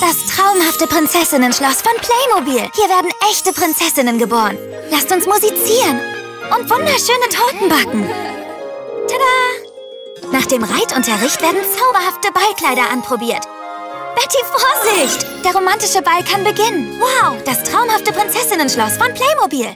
Das traumhafte Prinzessinnen-Schloss von Playmobil. Hier werden echte Prinzessinnen geboren. Lasst uns musizieren und wunderschöne Torten backen. Tada! Nach dem Reitunterricht werden zauberhafte Ballkleider anprobiert. Betty, Vorsicht! Der romantische Ball kann beginnen. Wow, das traumhafte Prinzessinnen-Schloss von Playmobil.